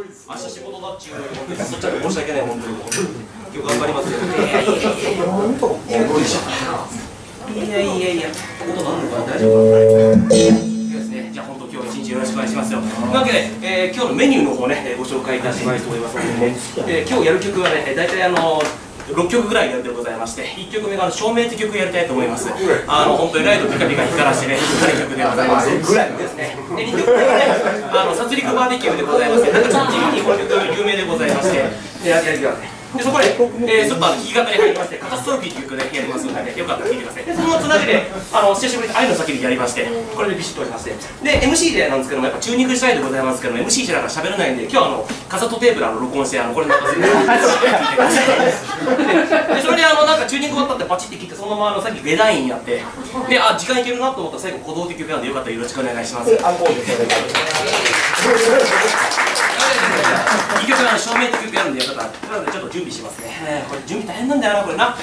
明日仕事だっちゅうのにそっちは申し訳ない本当に今日頑張りますよいやいやいやいや本当いやいやいや音なんのかな大丈夫かなですねじゃあ本当今日一日よろしくお願いしますよというわけで、えー、今日のメニューの方ねご紹介いたしますと思いますのでね、えー、今日やる曲はね大体あの6曲ぐらいやるでございまして1曲目が照明って曲やりたいと思います。あの本当にライトピカピカ光らしてね光る曲でございます。ぐらいですねで2曲目がねあの殺戮バーベキューでございましてなんかちょっと地味にこの曲有名でございまして。でやりますねでそこで、えー、ちょっとあの弾き語り入りまして、カタストロフィーという曲でやりますので、ね、よかったら聴いてください。で、そのつなぎで、あの久しぶりに愛の先にやりまして、これでビシッとおりまして、で、MC でなんですけども、やっぱチューニングしたいでございますけども、MC しながら喋れないんで、今日はあの、カサットテープであの録音して、あの、これ流すんで、で、それであの、なんかチューニング終わったってパチって切って、そのままあの、さっきデザインやって、で、あ、時間いけるなと思ったら最後、鼓動的曲なんで、よかったらよろしくお願いします。アンコールです。い曲は照明って曲やるんでよかったらちょっと準備しますね、これ準備大変なんだよなこれな。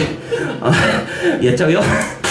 カタストロフ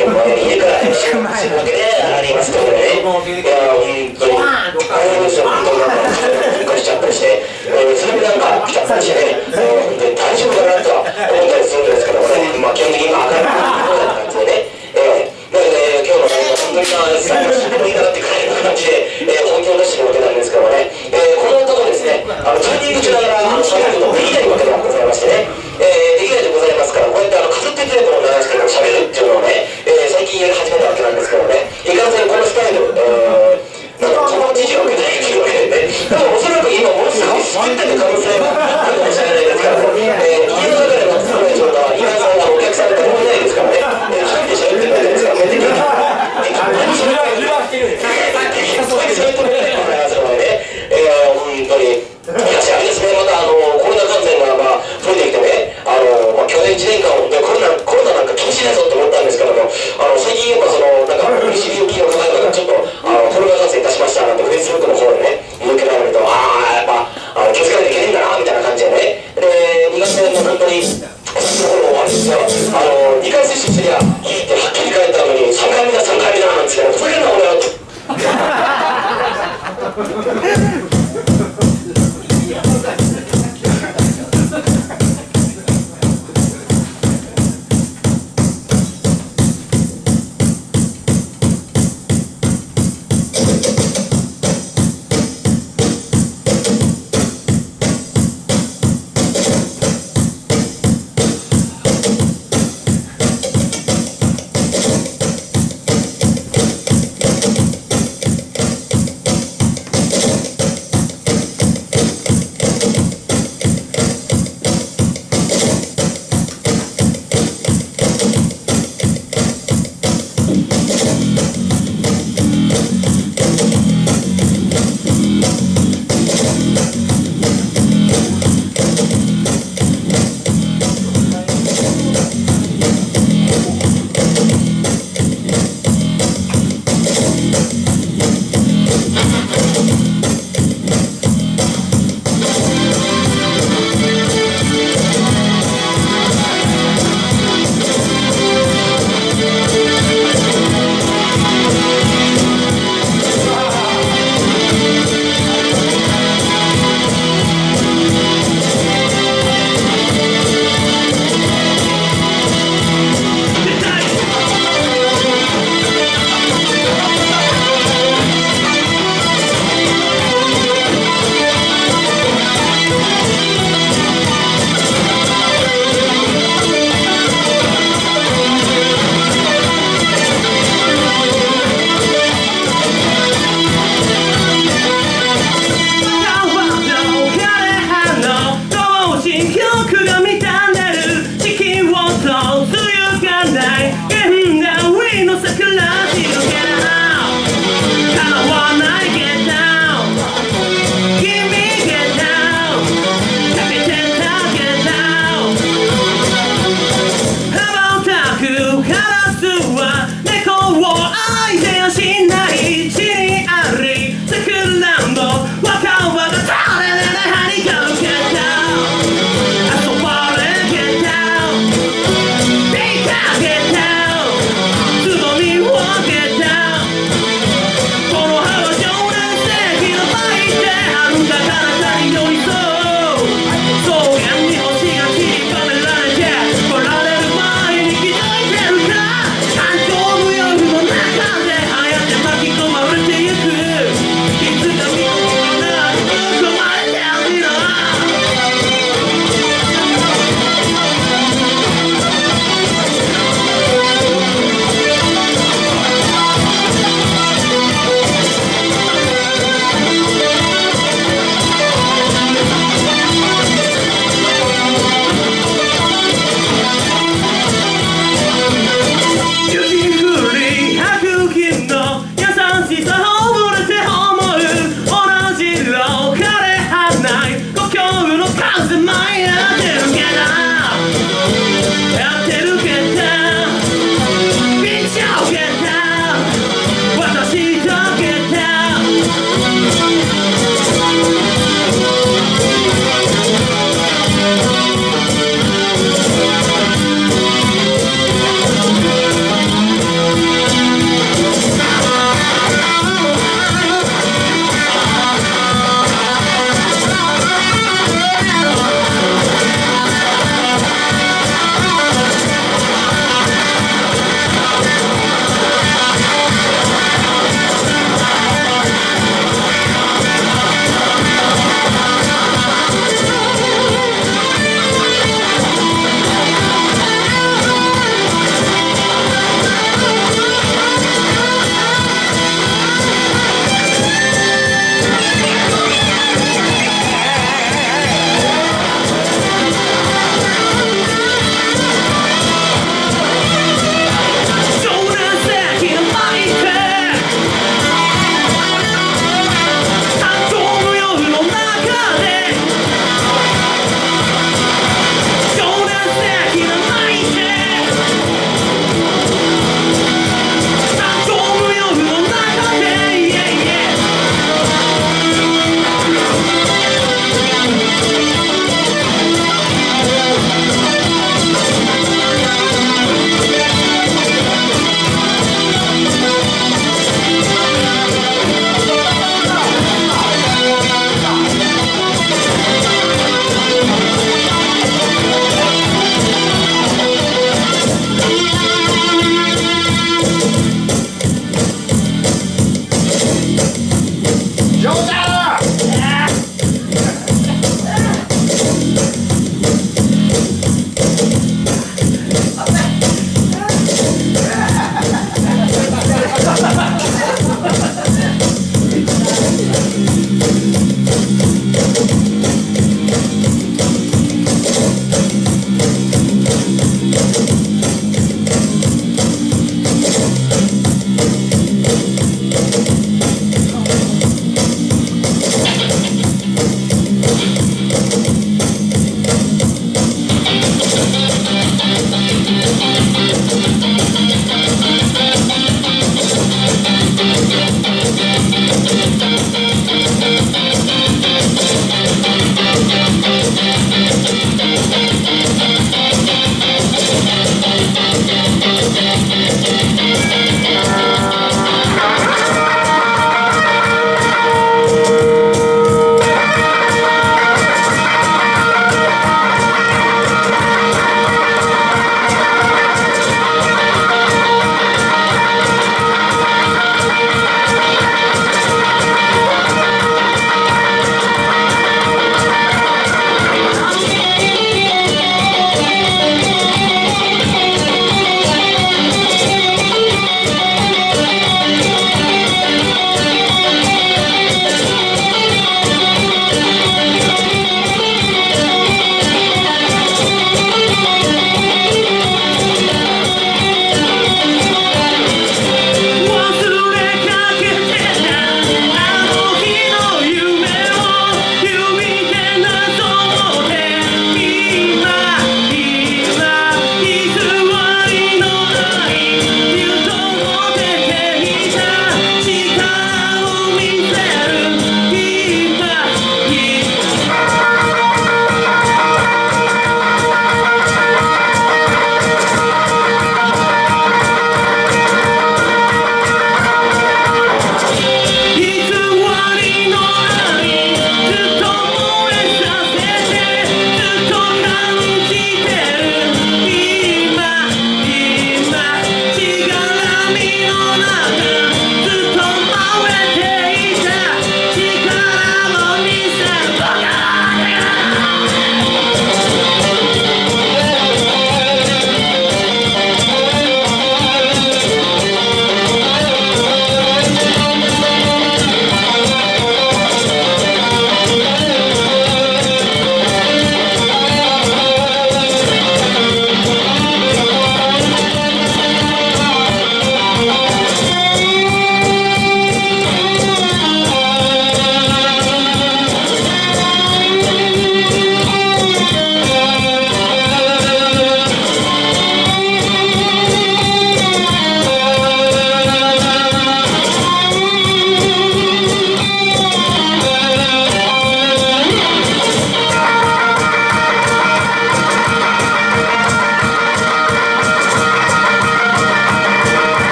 けども、ね、家から収録するわけでありますということでねいや本当にあれですよ本当になんかびっくりしちゃったりして、えー、それでなんか来たりしてね、えー、本当に大丈夫かなと思ったりするんですけどもね、まあ、基本的に今明るくこういう感じでね、えー、なので、今日の内容本当にまあ最後締めもいいかなってくらいの感じで、えー、本気を出してるわけなんですけどもね、えー、この男ですねあのチャーニングしながらあの喋ることできないわけではございましてね、えー、できないでございますからこうやってあのカセットテープを流して喋るっていうのをね、近やり始めたわけなんですけどね。いかんせんこのスタイル、えー、なんか友達じゃわけないっていうわけでねでもおそらく今ものすごい好きってる可能性があるかもしれないですから、えー、家の中での桜井翔太は今さんはお客さん誰もいないですからね、一人で喋ってるわけですからね。できないそれは言わしてるですそ